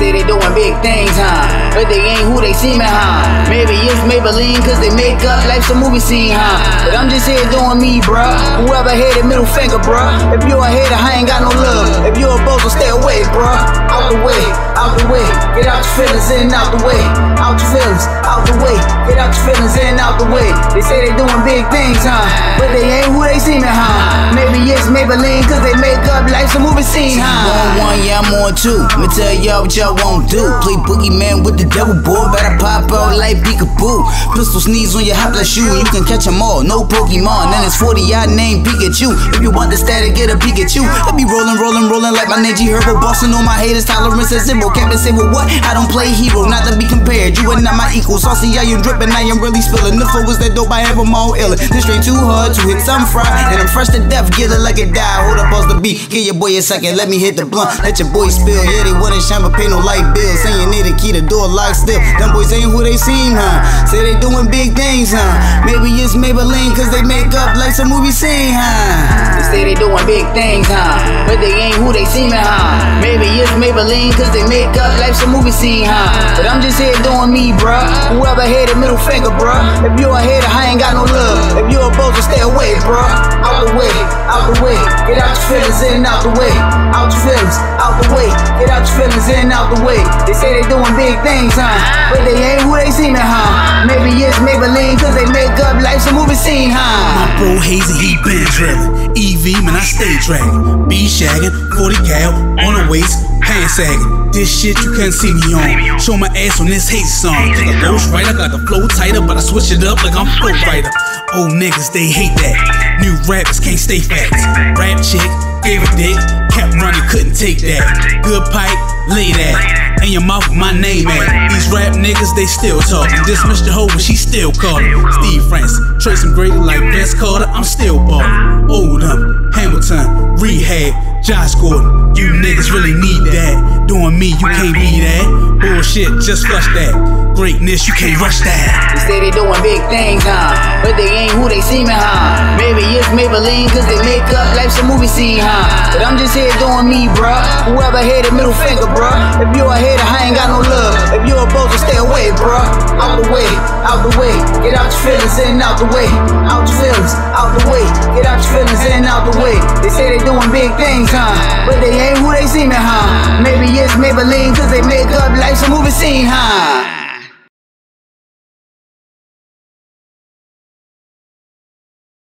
They say they doing big things, huh? But they ain't who they seeming, huh? Maybe it's Maybelline, cause they make up like some movie scene, huh? But I'm just here doing me, bruh. Whoever hated middle finger, bruh. If you a hater, I ain't got no love. If you a bozo, stay away, bruh. Out the way, out the way. Get out your feelings in, out the way. Out your feelings, out the way. Get out your feelings in, out the way. They say they doing big things, huh? But they ain't who they seeming, huh? Maybe it's Maybelline, cause they like some movie scene, huh? On one, yeah, I'm on two. I'ma tell y'all what y'all won't do. Play boogeyman with the devil, boy. Better pop out like peekaboo. Pistol sneeze on your hot blood shoe. You can catch them all. No Pokemon. And it's 40 y'all named Pikachu. If you want the static, get a Pikachu. I be rolling, rolling, rolling like my name G Herbo. Bossing on my haters, tolerance is zero. Can't say with what? I don't play hero, not to be compared. You are not my equal. Saucy, I you dripping. I am really spilling. The was that dope, I have them all illin'. This straight too hard to hit some fry. And I'm fresh to death, get it like it die. Hold up, pause the beat. Give your boy a second, let me hit the blunt. Let your boy spill. Yeah, they wanna shine, but pay no light bill. Saying you need a key, the door locked still. Them boys ain't who they seem, huh? Say they doing big things, huh? Maybe it's Maybelline, cause they make up like some movie scene, huh? They say they doing big things, huh? They ain't who they seeming, huh? Maybe it's Maybelline, cause they make up like some movie scene, huh? But I'm just here doing me, bruh. Whoever hated middle finger, bruh. If you a hater, I ain't got no love. If you a bozo, stay away, bruh. Out the way, out the way. Get out your feelings in, out the way. Out your feelings, out the way. Get out your feelings in, out the way. They say they doing big things, huh? But they ain't who they seeming, huh? Maybe it's Maybelline, cause they like some movie scene, huh? My bro Hayzie, he been drilling. EV, man, I stay dragging. B shagging, 40 cal on the waist, pants sagging. This shit you can't see me on. Show my ass on this hate song. Take a ghost writer, got the flow tighter, but I switch it up like I'm flow writer. Old niggas, they hate that. New rappers can't stay facts. Rap chick, gave a dick, kept running, couldn't take that. Good pipe, lay that. In your mouth, my name at. These rap niggas, they still talking. This Mr. Hogan, she still calling. Steve Francis, Trace him great like Vince Carter, I'm still ballin'. Oldham, Hamilton, Rehab, Josh Gordon. You niggas really need that. Doing me, you can't be that. Bullshit, just flush that. Greatness, you can't rush that. They say they doing big things, huh? But they ain't who they seeming, huh? Maybe it's Maybelline, cause like some movie scene, huh? But I'm just here doing me, bruh. Whoever hated middle finger, bruh. If you a hater, I ain't got no love. If you a bozo, stay away, bruh. Out the way, out the way. Get out your feelings and out the way. Out your feelings, out the way. Get out your feelings in, out the way. They say they doing big things, huh? But they ain't who they seeming, huh? Maybe it's Maybelline, cause they make up like some movie scene, huh?